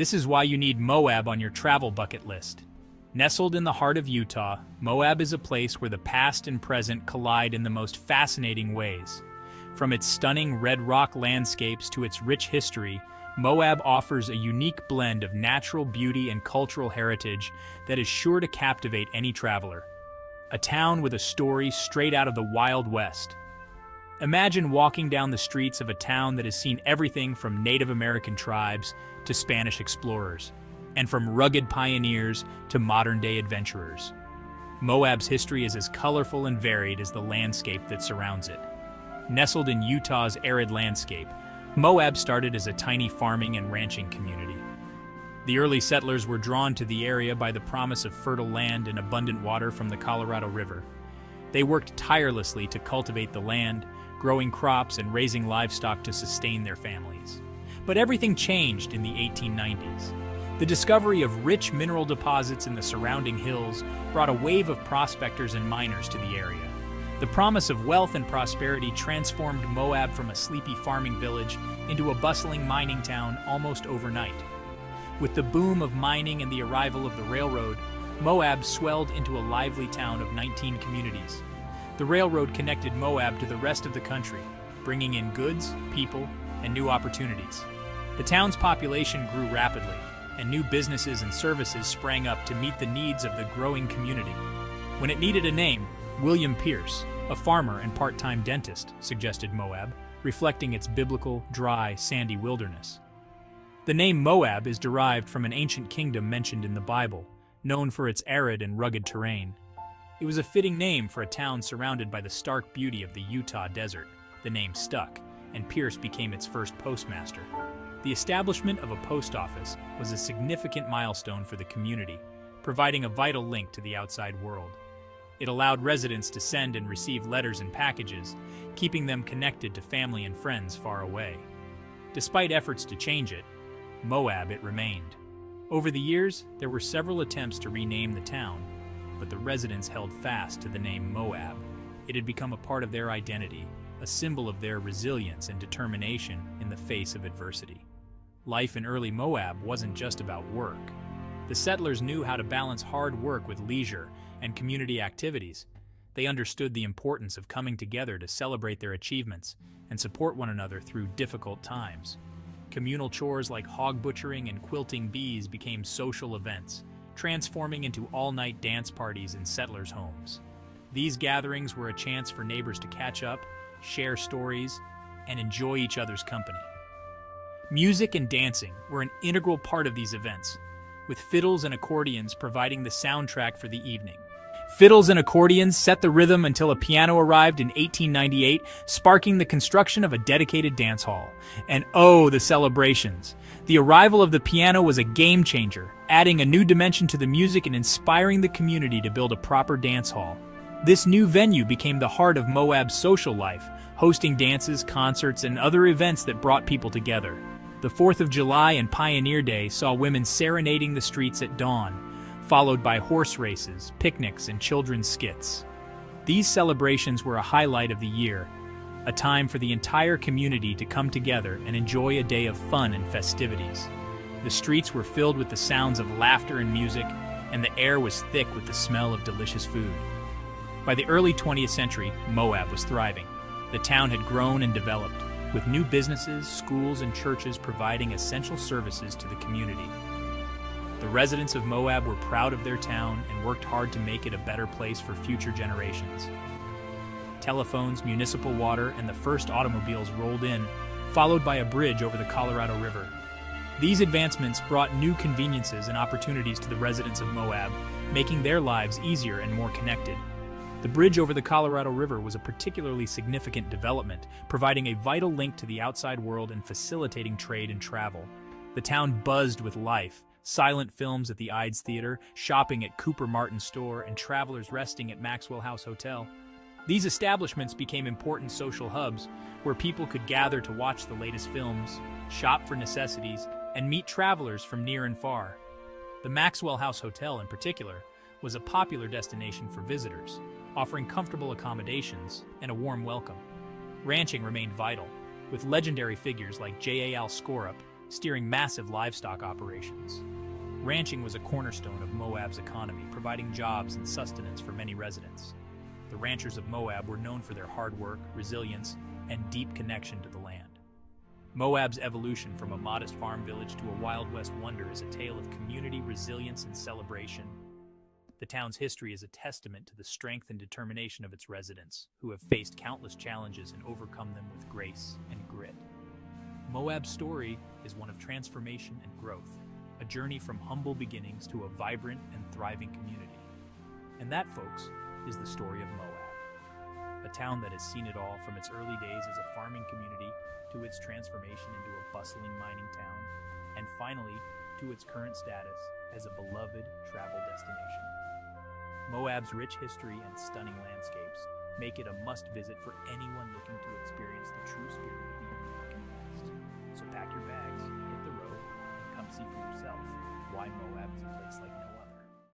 This is why you need Moab on your travel bucket list. Nestled in the heart of Utah, Moab is a place where the past and present collide in the most fascinating ways. From its stunning red rock landscapes to its rich history, Moab offers a unique blend of natural beauty and cultural heritage that is sure to captivate any traveler. A town with a story straight out of the Wild West. Imagine walking down the streets of a town that has seen everything from Native American tribes to Spanish explorers and from rugged pioneers to modern-day adventurers. Moab's history is as colorful and varied as the landscape that surrounds it. Nestled in Utah's arid landscape, Moab started as a tiny farming and ranching community. The early settlers were drawn to the area by the promise of fertile land and abundant water from the Colorado River. They worked tirelessly to cultivate the land, growing crops and raising livestock to sustain their families. But everything changed in the 1890s. The discovery of rich mineral deposits in the surrounding hills brought a wave of prospectors and miners to the area. The promise of wealth and prosperity transformed Moab from a sleepy farming village into a bustling mining town almost overnight. With the boom of mining and the arrival of the railroad, Moab swelled into a lively town of 19 communities. The railroad connected Moab to the rest of the country, bringing in goods, people, and new opportunities. The town's population grew rapidly, and new businesses and services sprang up to meet the needs of the growing community. When it needed a name, William Pierce, a farmer and part-time dentist, suggested Moab, reflecting its biblical, dry, sandy wilderness. The name Moab is derived from an ancient kingdom mentioned in the Bible, known for its arid and rugged terrain. It was a fitting name for a town surrounded by the stark beauty of the Utah desert. The name stuck, and Pierce became its first postmaster. The establishment of a post office was a significant milestone for the community, providing a vital link to the outside world. It allowed residents to send and receive letters and packages, keeping them connected to family and friends far away. Despite efforts to change it, Moab it remained. Over the years, there were several attempts to rename the town, but the residents held fast to the name Moab. It had become a part of their identity, a symbol of their resilience and determination in the face of adversity. Life in early Moab wasn't just about work. The settlers knew how to balance hard work with leisure and community activities. They understood the importance of coming together to celebrate their achievements and support one another through difficult times. Communal chores like hog butchering and quilting bees became social events, transforming into all-night dance parties in settlers' homes. These gatherings were a chance for neighbors to catch up, share stories, and enjoy each other's company. Music and dancing were an integral part of these events, with fiddles and accordions providing the soundtrack for the evening. Fiddles and accordions set the rhythm until a piano arrived in 1898, sparking the construction of a dedicated dance hall. And oh, the celebrations! The arrival of the piano was a game changer, adding a new dimension to the music and inspiring the community to build a proper dance hall. This new venue became the heart of Moab's social life, hosting dances, concerts, and other events that brought people together. The 4th of July and Pioneer Day saw women serenading the streets at dawn, followed by horse races, picnics, and children's skits. These celebrations were a highlight of the year, a time for the entire community to come together and enjoy a day of fun and festivities. The streets were filled with the sounds of laughter and music, and the air was thick with the smell of delicious food. By the early 20th century, Moab was thriving. The town had grown and developed, with new businesses, schools, and churches providing essential services to the community. The residents of Moab were proud of their town and worked hard to make it a better place for future generations. Telephones, municipal water, and the first automobiles rolled in, followed by a bridge over the Colorado River. These advancements brought new conveniences and opportunities to the residents of Moab, making their lives easier and more connected. The bridge over the Colorado River was a particularly significant development, providing a vital link to the outside world and facilitating trade and travel. The town buzzed with life, silent films at the Ides Theater, shopping at Cooper Martin Store, and travelers resting at Maxwell House Hotel. These establishments became important social hubs where people could gather to watch the latest films, shop for necessities, and meet travelers from near and far. The Maxwell House Hotel, in particular, was a popular destination for visitors, offering comfortable accommodations and a warm welcome. Ranching remained vital, with legendary figures like J.A.L. Scorup, steering massive livestock operations. Ranching was a cornerstone of Moab's economy, providing jobs and sustenance for many residents. The ranchers of Moab were known for their hard work, resilience, and deep connection to the land. Moab's evolution from a modest farm village to a Wild West wonder is a tale of community resilience and celebration. The town's history is a testament to the strength and determination of its residents, who have faced countless challenges and overcome them with grace and. Moab's story is one of transformation and growth, a journey from humble beginnings to a vibrant and thriving community. And that, folks, is the story of Moab, a town that has seen it all from its early days as a farming community to its transformation into a bustling mining town, and finally to its current status as a beloved travel destination. Moab's rich history and stunning landscapes make it a must visit for anyone looking to experience the true spirit of the pack your bags, hit the road, and come see for yourself. Why Moab is a place like no